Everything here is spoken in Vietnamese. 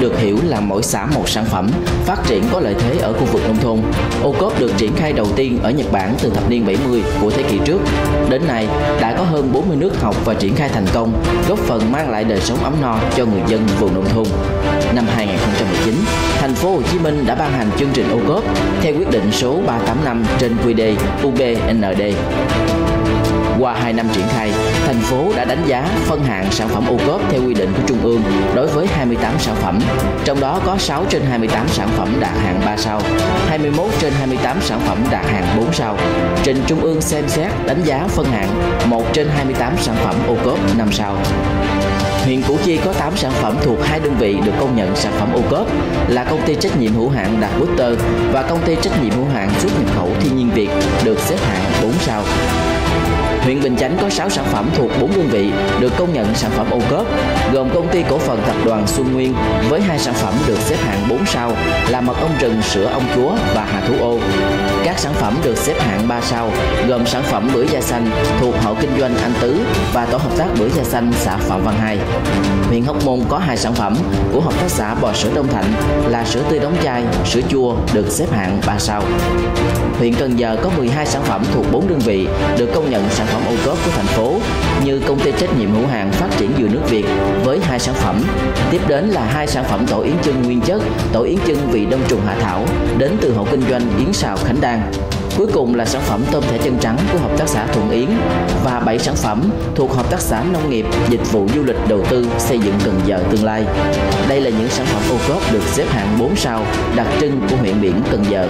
được hiểu là mỗi xã một sản phẩm, phát triển có lợi thế ở khu vực nông thôn. Ô cốp được triển khai đầu tiên ở Nhật Bản từ thập niên 70 của thế kỷ trước. Đến nay, đã có hơn 40 nước học và triển khai thành công, góp phần mang lại đời sống ấm no cho người dân vùng nông thôn. Năm 2019, thành phố Hồ Chí Minh đã ban hành chương trình ô cốp theo quyết định số 385 trên QD UBND. Qua 2 năm triển khai, thành phố đã đánh giá phân hạng sản phẩm ô cốp theo quy định của Trung ương đối với 28 sản phẩm, trong đó có 6 trên 28 sản phẩm đạt hạng 3 sao, 21 trên 28 sản phẩm đạt hạng 4 sao. Trình Trung ương xem xét đánh giá phân hạng 1 trên 28 sản phẩm ô cốp 5 sao. Huyện Củ Chi có 8 sản phẩm thuộc hai đơn vị được công nhận sản phẩm ô cốp là công ty trách nhiệm hữu hạn Đạt Butter và công ty trách nhiệm hữu hạn xuất nhập khẩu Thiên nhiên Việt được xếp hạng 4 sao. Huyện Bình Chánh có 6 sản phẩm thuộc 4 đơn vị được công nhận sản phẩm ô cốp, gồm công ty cổ phần tập đoàn Xuân Nguyên với hai sản phẩm được xếp hạng 4 sao là mật ong rừng sữa ông chúa và hà thủ ô. Các sản phẩm được xếp hạng 3 sao gồm sản phẩm bưởi da xanh thuộc hộ kinh doanh Anh Tứ và tổ hợp tác bưởi da xanh xã Phạm Văn Hai. Huyện Hóc Môn có hai sản phẩm của hợp tác xã bò sữa Đông Thạnh là sữa tươi đóng chai, sữa chua được xếp hạng 3 sao. Huyện Cần Giờ có 12 sản phẩm thuộc 4 đơn vị được công nhận sản phẩm ô cốp của thành phố như công ty trách nhiệm hữu hạn phát triển dừa nước Việt với hai sản phẩm. Tiếp đến là hai sản phẩm tổ yến chân nguyên chất, tổ yến chân vị đông trùng hạ thảo đến từ hộ kinh doanh yến xào Khánh Đan. Cuối cùng là sản phẩm tôm thẻ chân trắng của hợp tác xã Thuận Yến và 7 sản phẩm thuộc hợp tác xã nông nghiệp, dịch vụ du lịch đầu tư xây dựng Cần Giờ tương lai. Đây là những sản phẩm ô cốp được xếp hạng 4 sao đặc trưng của huyện biển Cần Giờ.